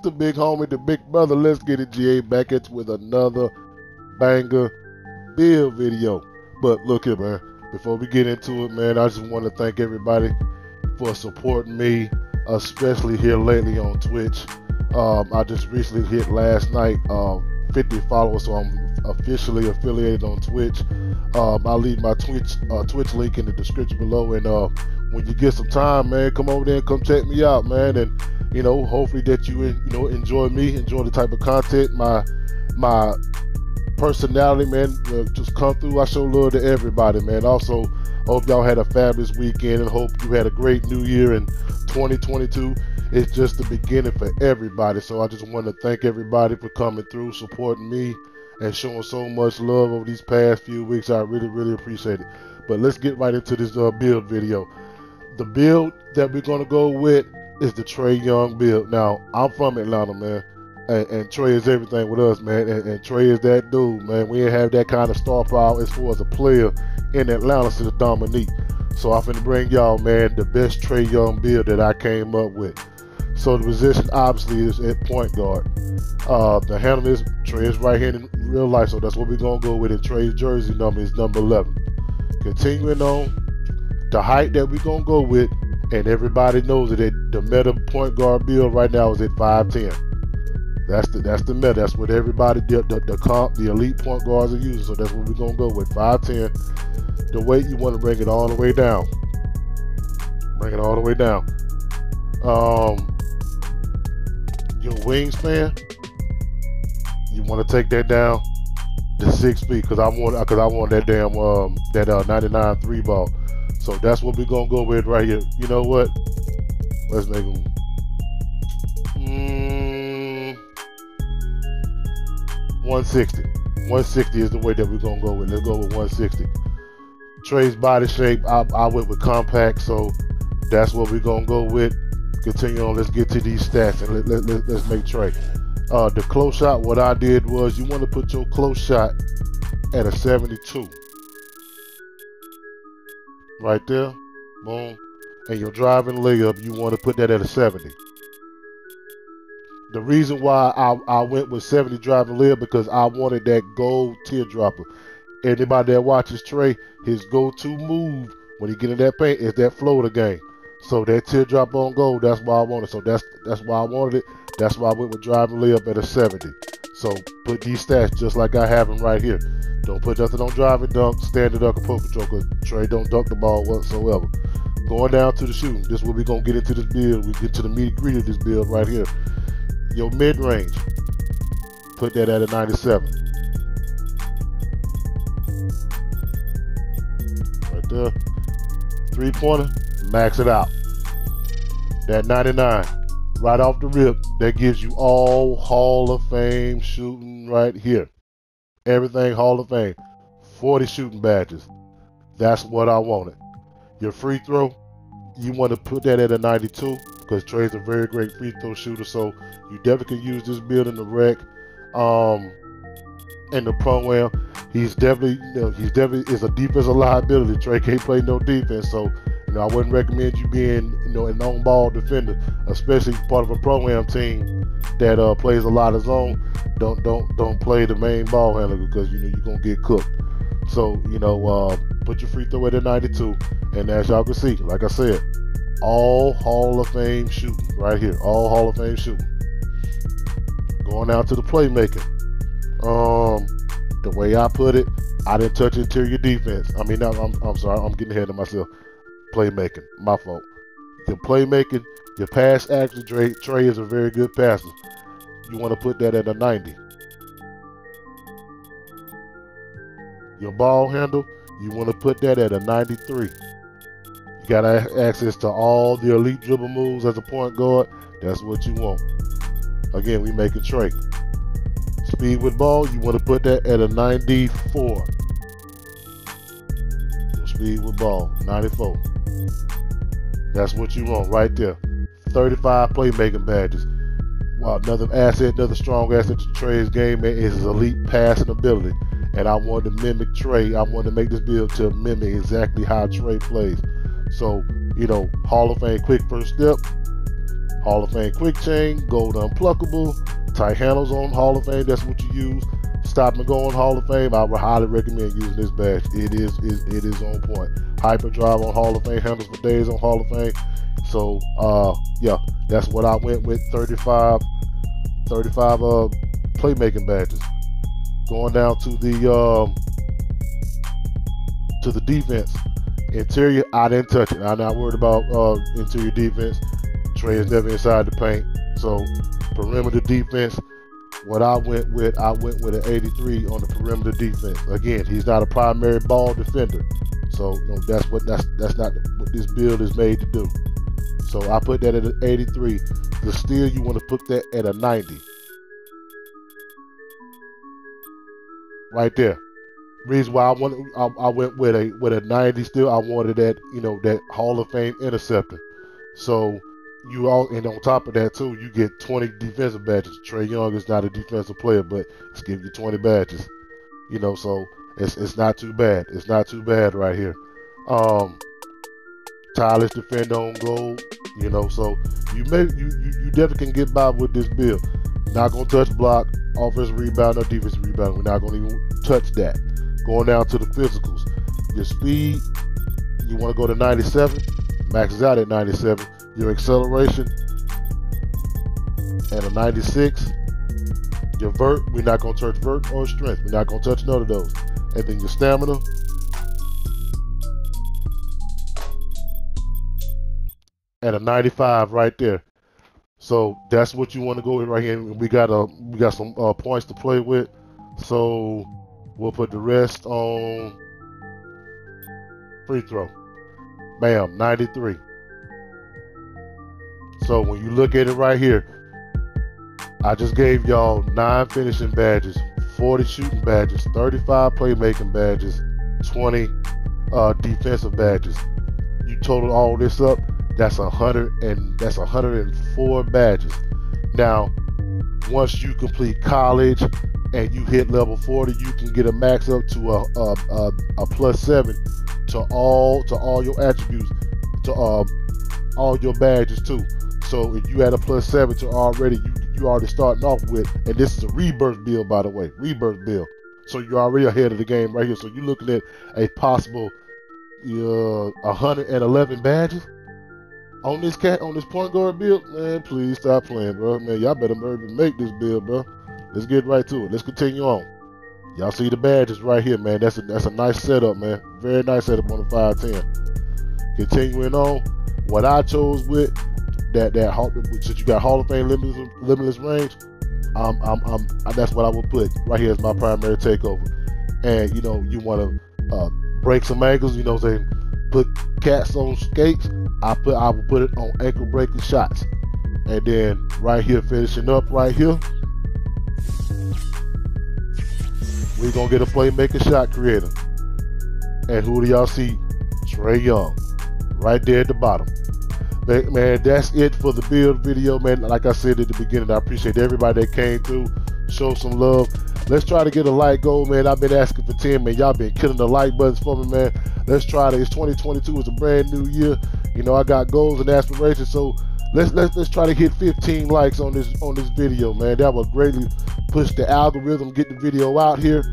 It's the big homie, the big brother. Let's get it, GA, back at you with another banger bill video. But look here, man. Before we get into it, man, I just want to thank everybody for supporting me, especially here lately on Twitch. Um, I just recently hit last night uh, 50 followers, so I'm officially affiliated on Twitch. Um, I'll leave my Twitch uh, Twitch link in the description below, and uh, when you get some time, man, come over there and come check me out, man, and you know, hopefully that you you know enjoy me, enjoy the type of content, my my personality, man, uh, just come through. I show love to everybody, man. Also, hope y'all had a fabulous weekend and hope you had a great new year in 2022. It's just the beginning for everybody. So I just want to thank everybody for coming through, supporting me, and showing so much love over these past few weeks. I really, really appreciate it. But let's get right into this uh, build video. The build that we're going to go with is the Trae Young build. Now, I'm from Atlanta, man and, and Trae is everything with us, man. And, and, Trae is that dude, man. We ain't have that kind of star power as far as a player in Atlanta since Dominique. So I'm finna bring y'all, man, the best Trae Young build that I came up with. So the position obviously is at point guard. Uh, the handle is Trae is right here in real life, so that's what we're gonna go with. And Trae's jersey number is number 11. Continuing on, the height that we're gonna go with, and everybody knows that the meta point guard build right now is at 5'10. That's the that's the meta. That's what everybody the the, the comp the elite point guards are using. So that's what we're gonna go with. Five ten. The weight you want to bring it all the way down. Bring it all the way down. Um, your wingspan. You want to take that down to six feet because I want because I want that damn um that uh 99 three ball. So that's what we're gonna go with right here. You know what? Let's make them. Mm, 160. 160 is the way that we're gonna go with. Let's go with 160. Trae's body shape, I, I went with compact, so that's what we're gonna go with. Continue on. Let's get to these stats and let, let, let, let's make Trae. Uh, the close shot, what I did was you want to put your close shot at a 72. Right there. Boom. And your driving layup, you want to put that at a 70 the reason why I, I went with 70 driving layup because I wanted that gold teardropper. Anybody that watches Trae, his go-to move when he get in that paint is that floater game. So that teardrop on gold, that's why I wanted. So that's that's why I wanted it. That's why I went with driving layup at a 70. So put these stats just like I have them right here. Don't put nothing on driving dunk, standard dunk, or post control because Trae don't dunk the ball whatsoever. Going down to the shooting, this is where we're going to get into this build. We get to the meat greet of this build right here your mid range, put that at a 97. Right there. Three pointer, max it out. That 99, right off the rip, that gives you all Hall of Fame shooting right here. Everything Hall of Fame. 40 shooting badges. That's what I wanted. Your free throw, you want to put that at a 92 because Trae's a very great free throw shooter. So you definitely can use this build in the rec. Um, in the pro am, he's definitely you know he's definitely is a defensive liability. Trae can't play no defense, so you know I wouldn't recommend you being you know an on ball defender, especially part of a program team that uh, plays a lot of zone. Don't don't don't play the main ball handler because you know you're gonna get cooked. So you know uh, put your free throw at a 92, and as y'all can see, like I said, all Hall of Fame shooting right here. All Hall of Fame shooting. Going out to the playmaker. Um, the way I put it, I didn't touch interior defense. I mean, I'm, I'm sorry, I'm getting ahead of myself. Playmaking, my fault. Your playmaking, your pass accuracy, Trae, Trae is a very good passer. You want to put that at a 90. Your ball handle, you want to put that at a 93 You got access to all the elite dribble moves as a point guard, that's what you want. Again, we make a trade. Speed with ball, you want to put that at a 94. Speed with ball, 94. That's what you want right there. 35 playmaking badges. Wow, another asset, another strong asset to Trae's game is his elite passing ability. And I wanted to mimic Trae. I wanted to make this build to mimic exactly how Trae plays. So, you know, Hall of Fame quick first step, Hall of Fame quick chain, gold unpluckable, tight handles on Hall of Fame. That's what you use. Stop and go on Hall of Fame. I would highly recommend using this badge. It is, it, it is on point. Hyperdrive on Hall of Fame, handles for days on Hall of Fame. So uh, yeah, that's what I went with. 35, 35 uh, playmaking badges. Going down to the um, to the defense. Interior, I didn't touch it. I'm not worried about uh, interior defense. Trae is never inside the paint. So perimeter defense, what I went with, I went with an 83 on the perimeter defense. Again, he's not a primary ball defender. So no, that's what that's that's not what this build is made to do. So I put that at an 83. The steal, you want to put that at a 90. Right there reason why I went I, I, went with a with a 90 still I wanted that you know that Hall of Fame interceptor so you all and on top of that too you get 20 defensive badges. Trae Young is not a defensive player but it's giving you 20 badges. You know so it's it's not too bad. It's not too bad right here. Um tireless defender on gold you know so you may you, you, you definitely can get by with this build. Not gonna touch block offensive rebound or defensive rebound. We're not gonna even touch that. Going down to the physicals. Your speed, you want to go to 97, maxes out at 97. Your acceleration and a 96. Your vert, we're not going to touch vert or strength. We're not going to touch none of those. And then your stamina. At a 95 right there. So that's what you want to go with right here. We got a we got some uh, points to play with. So We'll put the rest on free throw. Bam, 93. So when you look at it right here, I just gave y'all nine finishing badges, 40 shooting badges, 35 playmaking badges, 20 uh, defensive badges. You total all this up, that's a hundred and that's 104 badges. Now, once you complete college and you hit level 40, you can get a max up to a a, a, a plus seven to all to all your attributes, to uh, all your badges too. So if you had a plus seven to already, you you already starting off with, and this is a rebirth build by the way, rebirth build. So you're already ahead of the game right here. So you're looking at a possible uh, 111 badges on this cat on this point guard build. Man, please stop playing, bro. Man, y'all better make this build, bro. Let's get right to it. Let's continue on. Y'all see the badges right here, man. That's a that's a nice setup, man. Very nice setup on the 510. Continuing on, what I chose with that that since you got Hall of Fame limitless, limitless range, um, I'm, I'm, that's what I would put right here as my primary takeover. And you know, you want to uh, break some ankles, you know, i'm saying put cats on skates. I put I would put it on ankle breaking shots. And then right here, finishing up right here, we're to get a playmaker shot creator. And who do y'all see? Trae Young. Right there at the bottom. Man, that's it for the build video, man. Like I said at the beginning, I appreciate everybody that came through, show some love. Let's try to get a like goal, man. I've been asking for 10, man. Y'all been killing the like buttons for me, man. Let's try to. It's 2022. It's a brand new year. You know, I got goals and aspirations, so let's let's let's try to hit 15 likes on this on this video, man. That would greatly push the algorithm, get the video out here,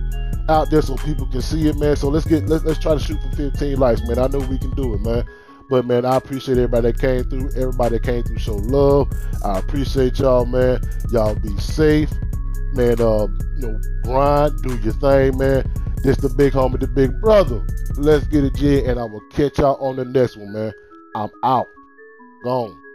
out there so people can see it, man. So let's get let's let's try to shoot for 15 likes, man. I know we can do it, man. But man, I appreciate everybody that came through. Everybody that came through, show love. I appreciate y'all, man. Y'all be safe, man. Uh, you know, grind, do your thing, man. This the big homie, the big brother. Let's get it, G, and I will catch y'all on the next one, man. I'm out. Gone.